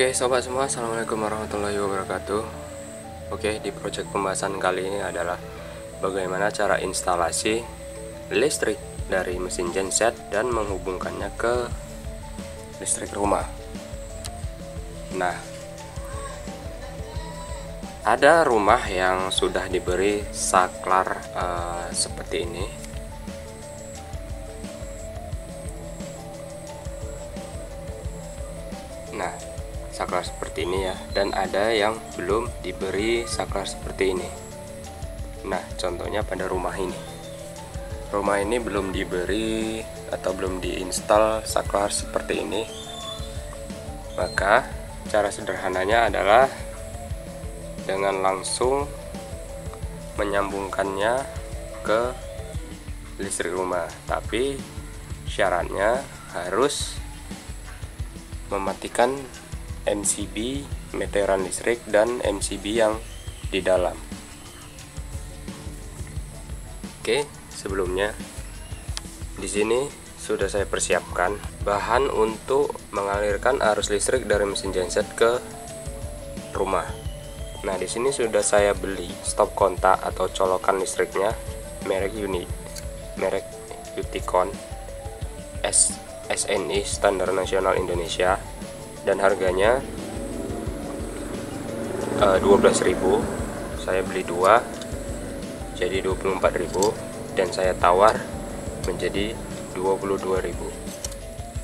Oke sobat semua Assalamualaikum warahmatullahi wabarakatuh. Oke di project pembahasan kali ini adalah Bagaimana cara instalasi listrik dari mesin genset Dan menghubungkannya ke listrik rumah. Nah Ada rumah yang sudah diberi saklar uh, seperti ini ini ya, dan ada yang belum diberi saklar seperti ini. Nah, contohnya pada rumah ini. Rumah ini belum diberi atau belum diinstal saklar seperti ini. Maka, cara sederhananya adalah dengan langsung menyambungkannya ke listrik rumah. Tapi syaratnya harus mematikan MCB meteran listrik dan MCB yang di dalam. Oke, sebelumnya di sini sudah saya persiapkan bahan untuk mengalirkan arus listrik dari mesin genset ke rumah. Nah, di sini sudah saya beli stop kontak atau colokan listriknya merek unit merek Uticon S SNI Standar Nasional Indonesia dan harganya uh, eh, 12.000 saya beli dua jadi 24.000 dan saya tawar menjadi 22.000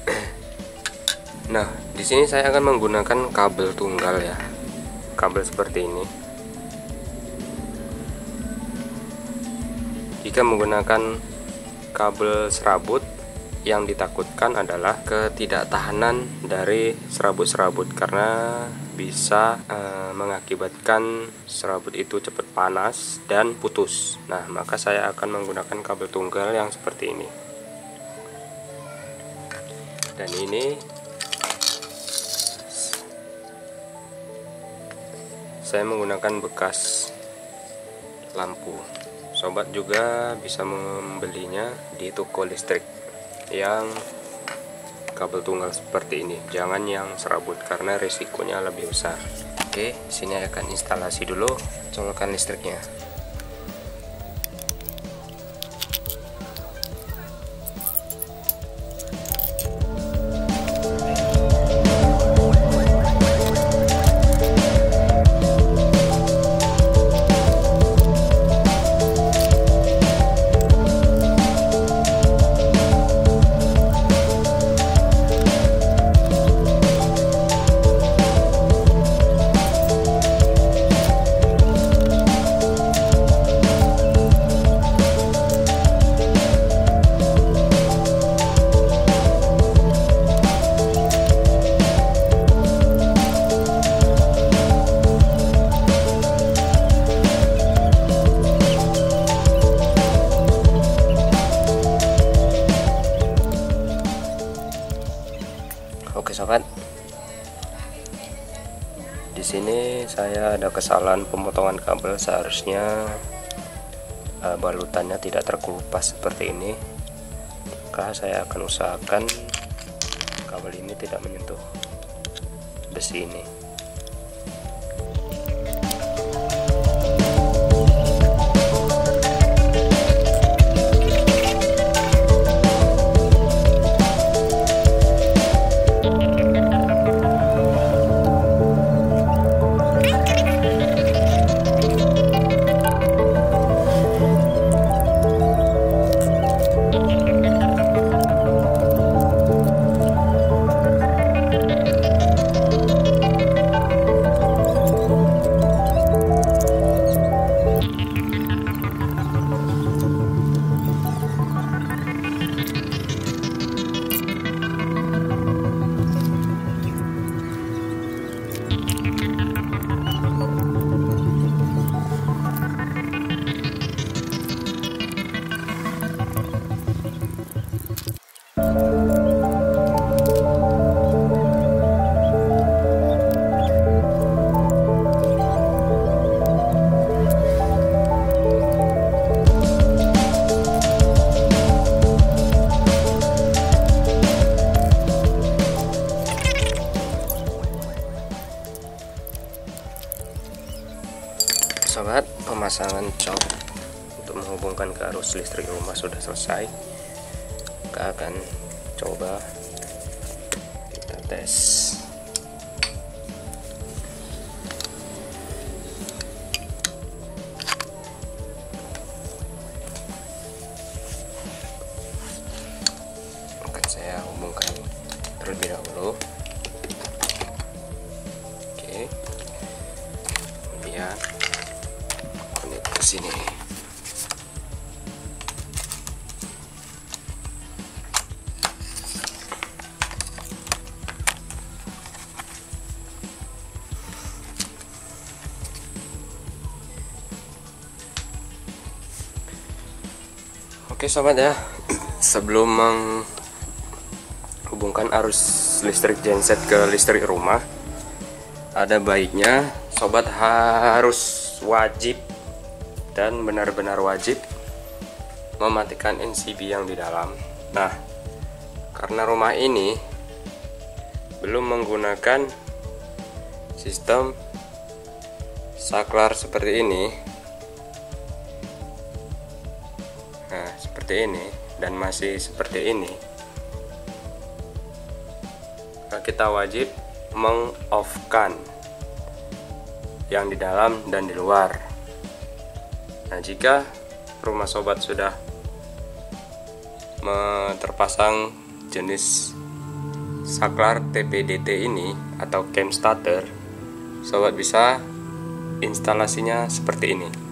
nah di sini saya akan menggunakan kabel tunggal ya. Kabel seperti ini. Jika menggunakan kabel serabut yang ditakutkan adalah ketidaktahanan dari serabut-serabut karena bisa e, mengakibatkan serabut itu cepat panas dan putus. Nah, maka saya akan menggunakan kabel tunggal yang seperti ini. Dan ini saya menggunakan bekas lampu. Sobat juga bisa membelinya di toko listrik yang kabel tunggal seperti ini. Jangan yang serabut karena risikonya lebih besar. Oke sini akan instalasi dulu colokan listriknya sobat di sini saya ada kesalahan pemotongan kabel. Seharusnya uh, balutannya tidak terkelupas seperti ini. Maka saya akan usahakan kabel ini tidak menyentuh besi ini arus listrik rumah sudah selesai kita akan coba kita tes. Akan saya hubungkan sini Oke sobat ya, sebelum menghubungkan arus listrik genset ke listrik rumah, ada baiknya sobat harus wajib dan benar-benar wajib mematikan NCB yang di dalam. Nah, karena rumah ini belum menggunakan sistem saklar seperti ini, seperti ini dan masih seperti ini kita wajib mengoffkan yang di dalam dan di luar. Nah jika rumah sobat sudah terpasang jenis saklar TPDT ini atau cam starter sobat bisa instalasinya seperti ini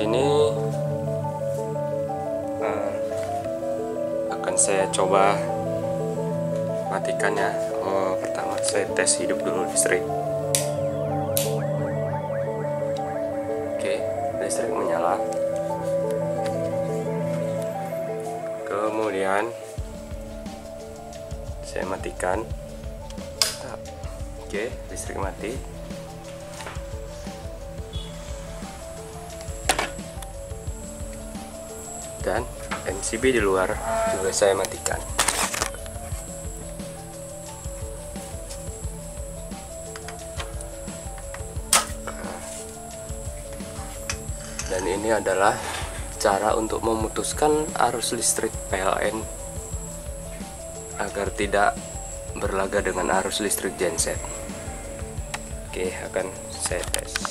sini. Uh, akan saya coba matikan ya. Oh, pertama saya tes hidup dulu listrik. Oke listrik menyala. Kemudian saya matikan. Oke listrik mati dan MCB di luar juga saya matikan. Dan ini adalah cara untuk memutuskan arus listrik PLN agar tidak berlaga dengan arus listrik genset. Oke akan saya tes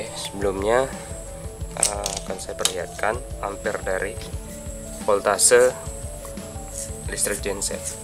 Oke, sebelumnya uh, akan saya perlihatkan ampere dari voltase listrik genset.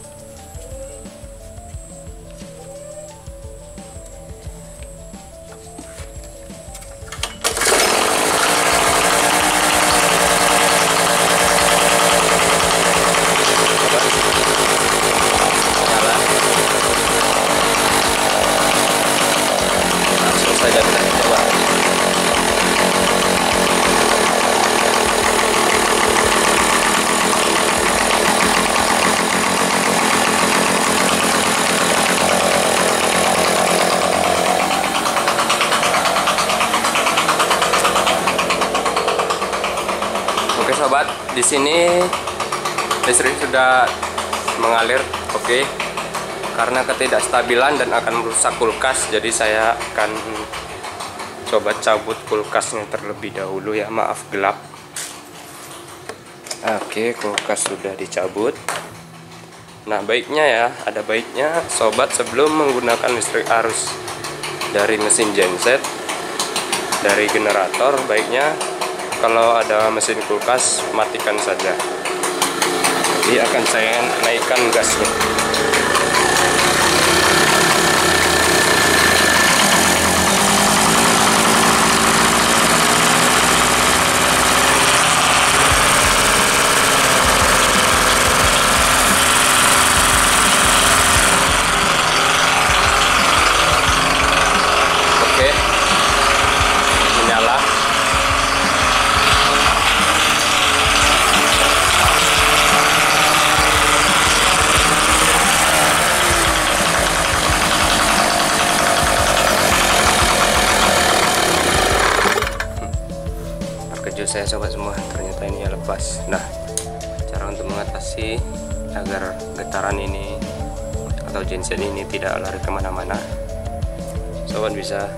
Di sini listrik sudah mengalir. Oke. Karena ketidakstabilan dan akan merusak kulkas, jadi saya akan coba cabut kulkasnya terlebih dahulu ya. Maaf gelap. Oke, kulkas sudah dicabut. Nah, baiknya ya, ada baiknya sobat sebelum menggunakan listrik arus dari mesin genset dari generator, baiknya kalau ada mesin kulkas matikan saja. Jadi akan saya naikkan gasnya. Agar getaran ini atau genset ini tidak lari ke mana-mana. Sobat bisa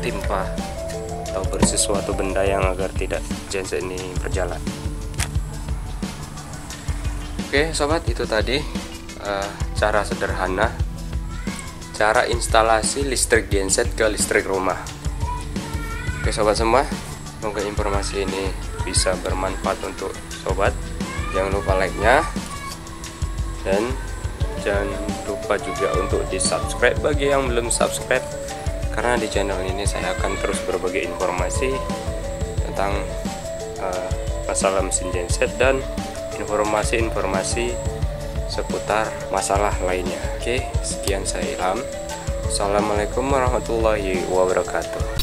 timpa atau beri sesuatu benda yang agar tidak genset ini berjalan. Oke sobat itu tadi uh, cara sederhana cara instalasi listrik genset ke listrik rumah. Oke sobat semua, semoga informasi ini bisa bermanfaat untuk sobat. Jangan lupa like-nya dan jangan lupa juga untuk di subscribe bagi yang belum subscribe karena di channel ini saya akan terus berbagi informasi tentang uh, masalah mesin genset dan informasi-informasi seputar masalah lainnya. Oke, sekian saya Ilham. Assalamualaikum warahmatullahi wabarakatuh.